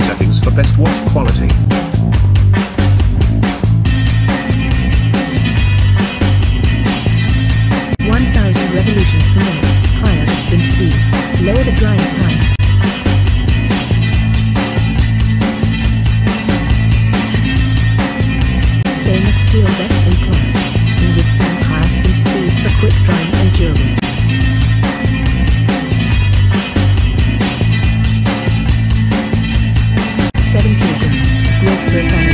settings for best watch quality. One thousand revolutions per minute. Higher the spin speed. Lower the drying time. Stainless steel best in class. Can withstand higher spin speeds for quick drying Great